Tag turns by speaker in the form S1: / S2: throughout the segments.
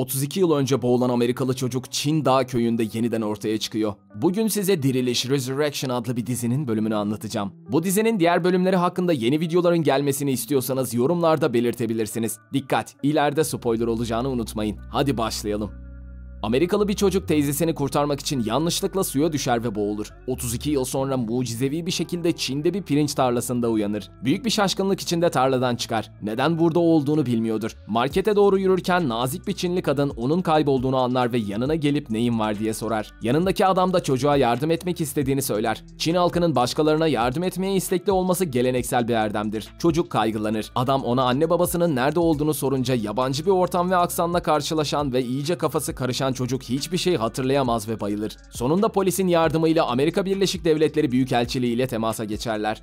S1: 32 yıl önce boğulan Amerikalı çocuk Çin Dağ köyünde yeniden ortaya çıkıyor. Bugün size Diriliş Resurrection adlı bir dizinin bölümünü anlatacağım. Bu dizinin diğer bölümleri hakkında yeni videoların gelmesini istiyorsanız yorumlarda belirtebilirsiniz. Dikkat, ileride spoiler olacağını unutmayın. Hadi başlayalım. Amerikalı bir çocuk teyzesini kurtarmak için yanlışlıkla suya düşer ve boğulur. 32 yıl sonra mucizevi bir şekilde Çin'de bir pirinç tarlasında uyanır. Büyük bir şaşkınlık içinde tarladan çıkar. Neden burada olduğunu bilmiyordur. Markete doğru yürürken nazik bir Çinli kadın onun kaybolduğunu anlar ve yanına gelip neyin var diye sorar. Yanındaki adam da çocuğa yardım etmek istediğini söyler. Çin halkının başkalarına yardım etmeye istekli olması geleneksel bir erdemdir. Çocuk kaygılanır. Adam ona anne babasının nerede olduğunu sorunca yabancı bir ortam ve aksanla karşılaşan ve iyice kafası karışan çocuk hiçbir şey hatırlayamaz ve bayılır. Sonunda polisin yardımıyla Amerika Birleşik Devletleri Büyükelçiliği ile temasa geçerler.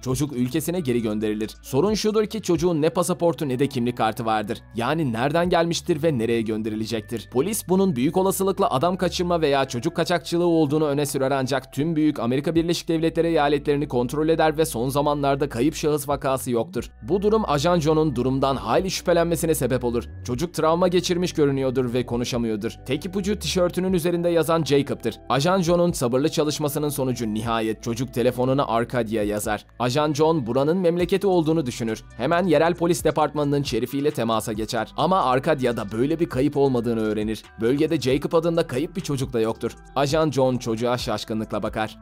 S1: Çocuk ülkesine geri gönderilir. Sorun şudur ki çocuğun ne pasaportu ne de kimlik kartı vardır. Yani nereden gelmiştir ve nereye gönderilecektir. Polis bunun büyük olasılıkla adam kaçırma veya çocuk kaçakçılığı olduğunu öne sürer ancak tüm büyük Amerika Birleşik Devletleri eyaletlerini kontrol eder ve son zamanlarda kayıp şahıs vakası yoktur. Bu durum Ajan John'un durumdan hayli şüphelenmesine sebep olur. Çocuk travma geçirmiş görünüyordur ve konuşamıyordur. Tek ipucu tişörtünün üzerinde yazan Jacob'tır. Ajan John'un sabırlı çalışmasının sonucu nihayet çocuk telefonuna Arcadia yazar. John buranın memleketi olduğunu düşünür. Hemen yerel polis departmanının şerifiyle temasa geçer. Ama Arkadia'da böyle bir kayıp olmadığını öğrenir. Bölgede Jacob adında kayıp bir çocuk da yoktur. Ajan John çocuğa şaşkınlıkla bakar.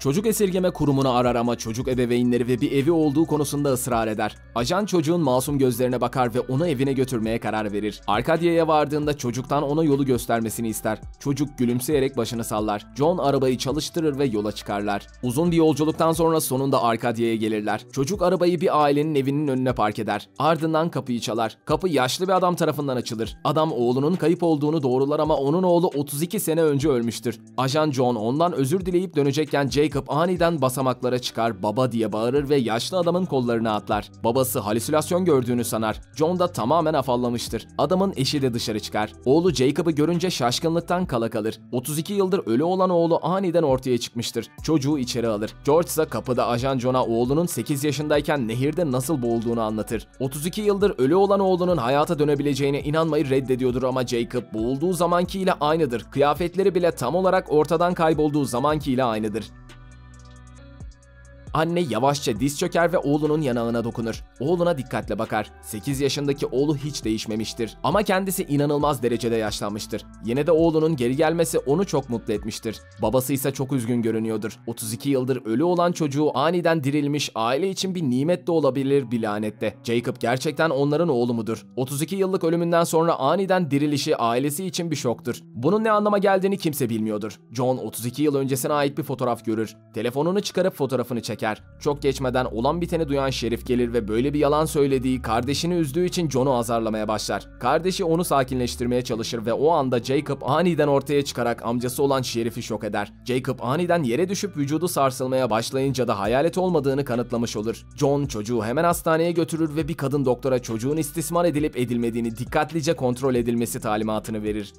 S1: Çocuk esirgeme kurumunu arar ama çocuk ebeveynleri ve bir evi olduğu konusunda ısrar eder. Ajan çocuğun masum gözlerine bakar ve onu evine götürmeye karar verir. Arkadia'ya vardığında çocuktan ona yolu göstermesini ister. Çocuk gülümseyerek başını sallar. John arabayı çalıştırır ve yola çıkarlar. Uzun bir yolculuktan sonra sonunda Arkadia'ya gelirler. Çocuk arabayı bir ailenin evinin önüne park eder. Ardından kapıyı çalar. Kapı yaşlı bir adam tarafından açılır. Adam oğlunun kayıp olduğunu doğrular ama onun oğlu 32 sene önce ölmüştür. Ajan John ondan özür dileyip dönecekken Jacob aniden basamaklara çıkar, baba diye bağırır ve yaşlı adamın kollarına atlar. Babası halüsinasyon gördüğünü sanar. John da tamamen afallamıştır. Adamın eşi de dışarı çıkar. Oğlu Jacob'ı görünce şaşkınlıktan kala kalır. 32 yıldır ölü olan oğlu aniden ortaya çıkmıştır. Çocuğu içeri alır. George ise kapıda ajan John'a oğlunun 8 yaşındayken nehirde nasıl boğulduğunu anlatır. 32 yıldır ölü olan oğlunun hayata dönebileceğine inanmayı reddediyordur ama Jacob boğulduğu zamankiyle aynıdır. Kıyafetleri bile tam olarak ortadan kaybolduğu zamankiyle aynıdır. Anne yavaşça diz çöker ve oğlunun yanağına dokunur. Oğluna dikkatle bakar. 8 yaşındaki oğlu hiç değişmemiştir. Ama kendisi inanılmaz derecede yaşlanmıştır. Yine de oğlunun geri gelmesi onu çok mutlu etmiştir. Babası ise çok üzgün görünüyordur. 32 yıldır ölü olan çocuğu aniden dirilmiş aile için bir nimet de olabilir bir lanette. Jacob gerçekten onların oğlu mudur? 32 yıllık ölümünden sonra aniden dirilişi ailesi için bir şoktur. Bunun ne anlama geldiğini kimse bilmiyordur. John 32 yıl öncesine ait bir fotoğraf görür. Telefonunu çıkarıp fotoğrafını çeker çeker. Çok geçmeden olan biteni duyan Şerif gelir ve böyle bir yalan söylediği, kardeşini üzdüğü için John'u azarlamaya başlar. Kardeşi onu sakinleştirmeye çalışır ve o anda Jacob aniden ortaya çıkarak amcası olan Şerif'i şok eder. Jacob aniden yere düşüp vücudu sarsılmaya başlayınca da hayalet olmadığını kanıtlamış olur. John çocuğu hemen hastaneye götürür ve bir kadın doktora çocuğun istismar edilip edilmediğini dikkatlice kontrol edilmesi talimatını verir.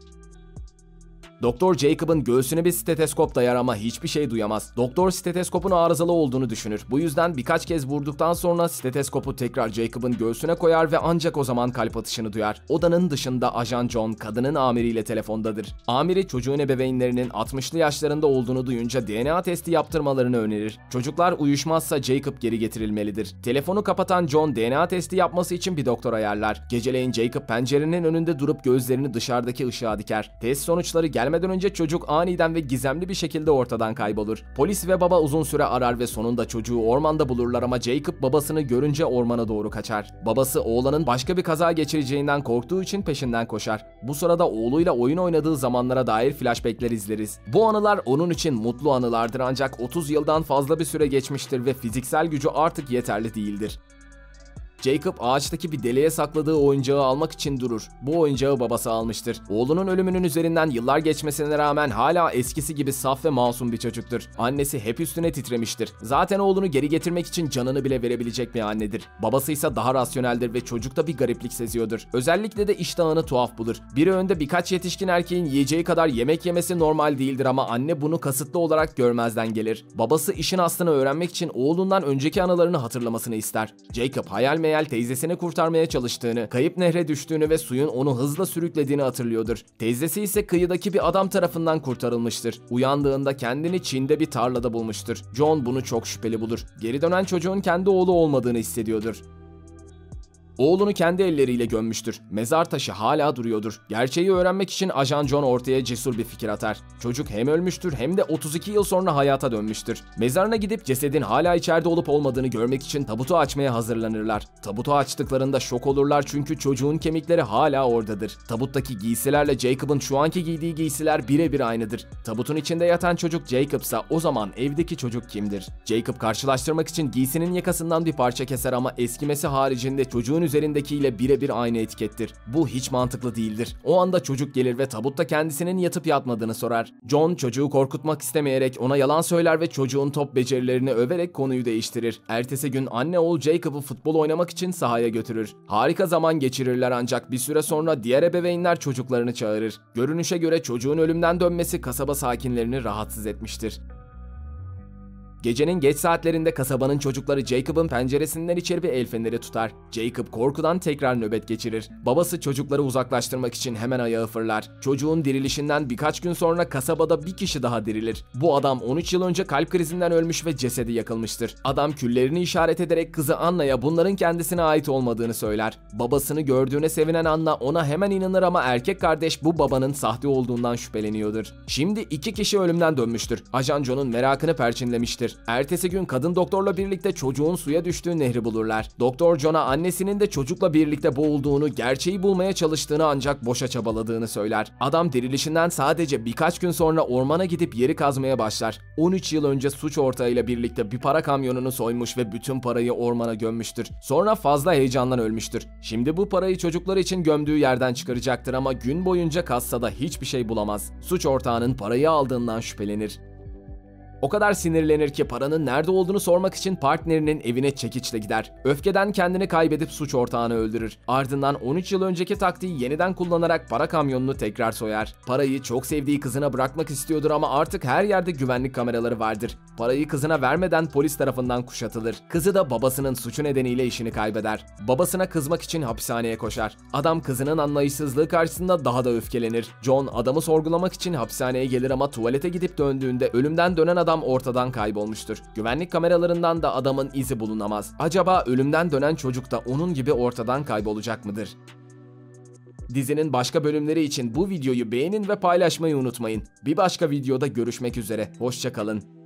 S1: Doktor Jacob'ın göğsüne bir steteskop dayar ama hiçbir şey duyamaz. Doktor steteskopun arızalı olduğunu düşünür. Bu yüzden birkaç kez vurduktan sonra steteskopu tekrar Jacob'ın göğsüne koyar ve ancak o zaman kalp atışını duyar. Odanın dışında ajan John kadının amiriyle telefondadır. Amiri çocuğun ebeveynlerinin 60'lı yaşlarında olduğunu duyunca DNA testi yaptırmalarını önerir. Çocuklar uyuşmazsa Jacob geri getirilmelidir. Telefonu kapatan John DNA testi yapması için bir doktor ayarlar. Geceleyin Jacob pencerenin önünde durup gözlerini dışarıdaki ışığa diker. Test sonuçları gelmeden gelmeden önce çocuk aniden ve gizemli bir şekilde ortadan kaybolur. Polis ve baba uzun süre arar ve sonunda çocuğu ormanda bulurlar ama Jacob babasını görünce ormana doğru kaçar. Babası oğlanın başka bir kaza geçireceğinden korktuğu için peşinden koşar. Bu sırada oğluyla oyun oynadığı zamanlara dair flashbackler izleriz. Bu anılar onun için mutlu anılardır ancak 30 yıldan fazla bir süre geçmiştir ve fiziksel gücü artık yeterli değildir. Jacob ağaçtaki bir deliğe sakladığı oyuncağı almak için durur. Bu oyuncağı babası almıştır. Oğlunun ölümünün üzerinden yıllar geçmesine rağmen hala eskisi gibi saf ve masum bir çocuktur. Annesi hep üstüne titremiştir. Zaten oğlunu geri getirmek için canını bile verebilecek bir annedir. Babası ise daha rasyoneldir ve çocukta bir gariplik seziyordur. Özellikle de iştahını tuhaf bulur. Biri önde birkaç yetişkin erkeğin yiyeceği kadar yemek yemesi normal değildir ama anne bunu kasıtlı olarak görmezden gelir. Babası işin aslını öğrenmek için oğlundan önceki anılarını hatırlamasını ister. Jacob hayal meyal Daniel teyzesini kurtarmaya çalıştığını, kayıp nehre düştüğünü ve suyun onu hızla sürüklediğini hatırlıyordur. Teyzesi ise kıyıdaki bir adam tarafından kurtarılmıştır. Uyandığında kendini Çin'de bir tarlada bulmuştur. John bunu çok şüpheli bulur. Geri dönen çocuğun kendi oğlu olmadığını hissediyordur. Oğlunu kendi elleriyle gömmüştür. Mezar taşı hala duruyordur. Gerçeği öğrenmek için ajan John ortaya cesur bir fikir atar. Çocuk hem ölmüştür hem de 32 yıl sonra hayata dönmüştür. Mezarına gidip cesedin hala içeride olup olmadığını görmek için tabutu açmaya hazırlanırlar. Tabutu açtıklarında şok olurlar çünkü çocuğun kemikleri hala oradadır. Tabuttaki giysilerle Jacob'ın şu anki giydiği giysiler birebir aynıdır. Tabutun içinde yatan çocuk Jacob'sa o zaman evdeki çocuk kimdir? Jacob karşılaştırmak için giysinin yakasından bir parça keser ama eskimesi haricinde çocuğun üzerindekiyle birebir aynı etikettir. Bu hiç mantıklı değildir. O anda çocuk gelir ve tabutta kendisinin yatıp yatmadığını sorar. John çocuğu korkutmak istemeyerek ona yalan söyler ve çocuğun top becerilerini överek konuyu değiştirir. Ertesi gün anne oğul Jacob'u futbol oynamak için sahaya götürür. Harika zaman geçirirler ancak bir süre sonra diğer ebeveynler çocuklarını çağırır. Görünüşe göre çocuğun ölümden dönmesi kasaba sakinlerini rahatsız etmiştir. Gecenin geç saatlerinde kasabanın çocukları Jacob'ın penceresinden içeri bir el feneri tutar. Jacob korkudan tekrar nöbet geçirir. Babası çocukları uzaklaştırmak için hemen ayağı fırlar. Çocuğun dirilişinden birkaç gün sonra kasabada bir kişi daha dirilir. Bu adam 13 yıl önce kalp krizinden ölmüş ve cesedi yakılmıştır. Adam küllerini işaret ederek kızı Anna'ya bunların kendisine ait olmadığını söyler. Babasını gördüğüne sevinen Anna ona hemen inanır ama erkek kardeş bu babanın sahte olduğundan şüpheleniyordur. Şimdi iki kişi ölümden dönmüştür. Ajan John'un merakını perçinlemiştir. Ertesi gün kadın doktorla birlikte çocuğun suya düştüğü nehri bulurlar. Doktor John'a annesinin de çocukla birlikte boğulduğunu, gerçeği bulmaya çalıştığını ancak boşa çabaladığını söyler. Adam dirilişinden sadece birkaç gün sonra ormana gidip yeri kazmaya başlar. 13 yıl önce suç ortağıyla birlikte bir para kamyonunu soymuş ve bütün parayı ormana gömmüştür. Sonra fazla heyecandan ölmüştür. Şimdi bu parayı çocuklar için gömdüğü yerden çıkaracaktır ama gün boyunca kassada hiçbir şey bulamaz. Suç ortağının parayı aldığından şüphelenir. O kadar sinirlenir ki paranın nerede olduğunu sormak için partnerinin evine çekiçle gider. Öfkeden kendini kaybedip suç ortağını öldürür. Ardından 13 yıl önceki taktiği yeniden kullanarak para kamyonunu tekrar soyar. Parayı çok sevdiği kızına bırakmak istiyordur ama artık her yerde güvenlik kameraları vardır. Parayı kızına vermeden polis tarafından kuşatılır. Kızı da babasının suçu nedeniyle işini kaybeder. Babasına kızmak için hapishaneye koşar. Adam kızının anlayışsızlığı karşısında daha da öfkelenir. John adamı sorgulamak için hapishaneye gelir ama tuvalete gidip döndüğünde ölümden dönen adam ortadan kaybolmuştur. Güvenlik kameralarından da adamın izi bulunamaz. Acaba ölümden dönen çocuk da onun gibi ortadan kaybolacak mıdır? Dizinin başka bölümleri için bu videoyu beğenin ve paylaşmayı unutmayın. Bir başka videoda görüşmek üzere. Hoşçakalın.